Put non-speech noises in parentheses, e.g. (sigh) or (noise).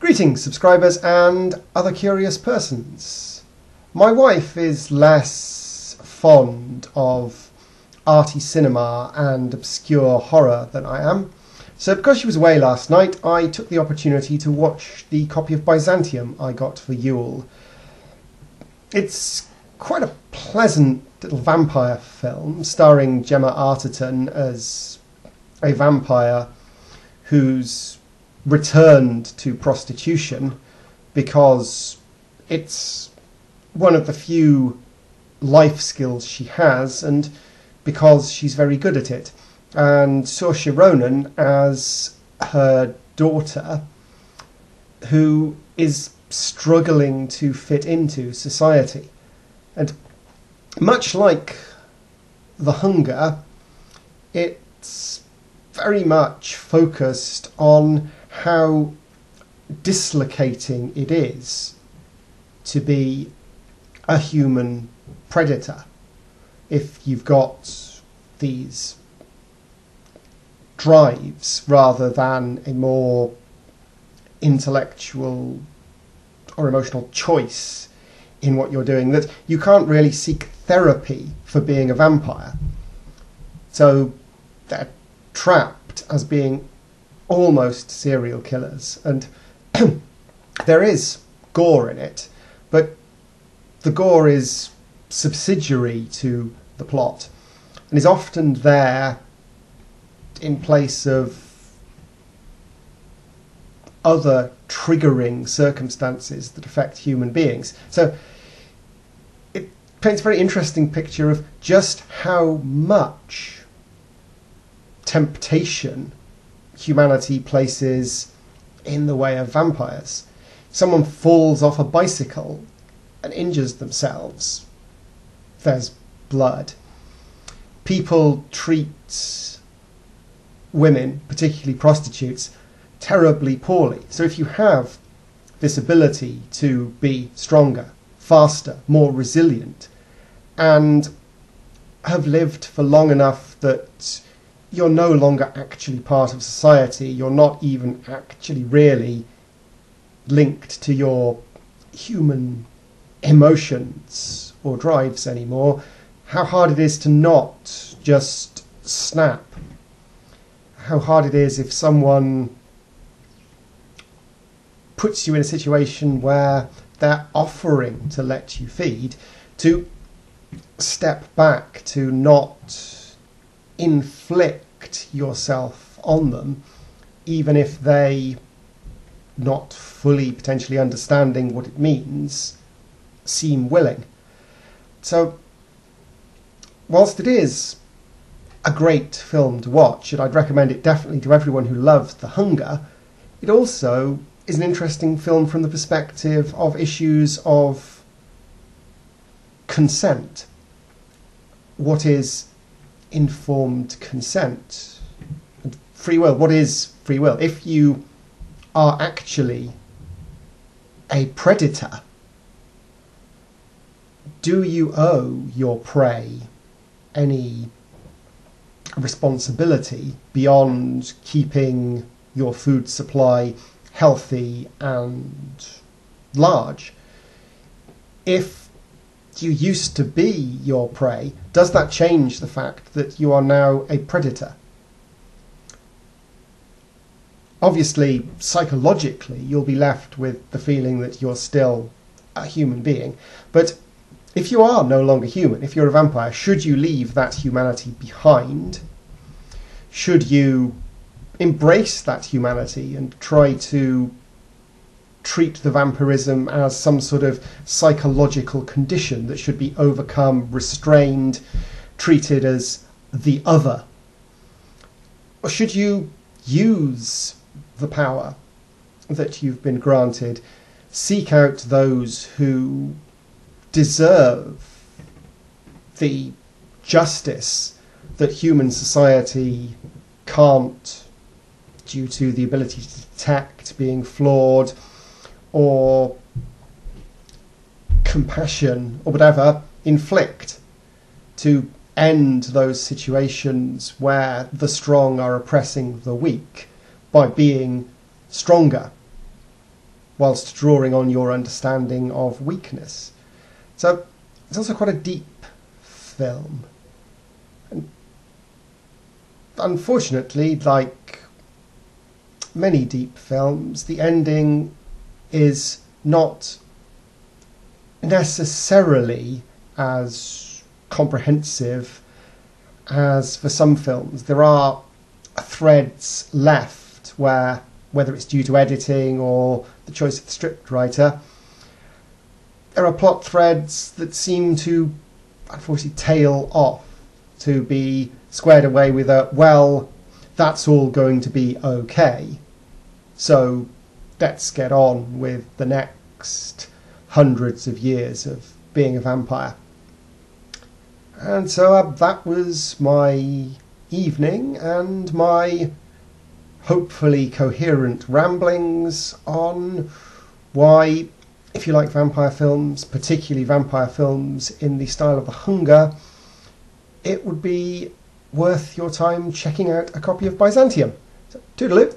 Greetings, subscribers and other curious persons. My wife is less fond of arty cinema and obscure horror than I am. So, because she was away last night, I took the opportunity to watch the copy of Byzantium I got for Yule. It's quite a pleasant little vampire film starring Gemma Arterton as a vampire who's returned to prostitution because it's one of the few life skills she has and because she's very good at it. And Saoirse Ronan as her daughter who is struggling to fit into society. And much like The Hunger, it's very much focused on how dislocating it is to be a human predator. If you've got these drives rather than a more intellectual or emotional choice in what you're doing that you can't really seek therapy for being a vampire. So they're trapped as being almost serial killers. And (clears throat) there is gore in it, but the gore is subsidiary to the plot and is often there in place of other triggering circumstances that affect human beings. So it paints a very interesting picture of just how much temptation humanity places in the way of vampires. Someone falls off a bicycle and injures themselves. There's blood. People treat women, particularly prostitutes, terribly poorly. So if you have this ability to be stronger, faster, more resilient, and have lived for long enough that you're no longer actually part of society. You're not even actually really linked to your human emotions or drives anymore. How hard it is to not just snap. How hard it is if someone puts you in a situation where they're offering to let you feed to step back, to not inflict yourself on them, even if they, not fully potentially understanding what it means, seem willing. So, whilst it is a great film to watch, and I'd recommend it definitely to everyone who loves The Hunger, it also is an interesting film from the perspective of issues of consent. What is informed consent. Free will. What is free will? If you are actually a predator, do you owe your prey any responsibility beyond keeping your food supply healthy and large? If you used to be your prey, does that change the fact that you are now a predator? Obviously, psychologically, you'll be left with the feeling that you're still a human being. But if you are no longer human, if you're a vampire, should you leave that humanity behind? Should you embrace that humanity and try to treat the vampirism as some sort of psychological condition that should be overcome, restrained, treated as the other? Or should you use the power that you've been granted, seek out those who deserve the justice that human society can't, due to the ability to detect being flawed, or compassion or whatever inflict to end those situations where the strong are oppressing the weak by being stronger. whilst drawing on your understanding of weakness. So it's also quite a deep film. And unfortunately, like many deep films, the ending is not necessarily as comprehensive as for some films. There are threads left where, whether it's due to editing or the choice of the scriptwriter, there are plot threads that seem to unfortunately tail off to be squared away with a well that's all going to be okay so let's get on with the next hundreds of years of being a vampire and so uh, that was my evening and my hopefully coherent ramblings on why if you like vampire films, particularly vampire films in the style of The Hunger, it would be worth your time checking out a copy of Byzantium. So, toodaloo.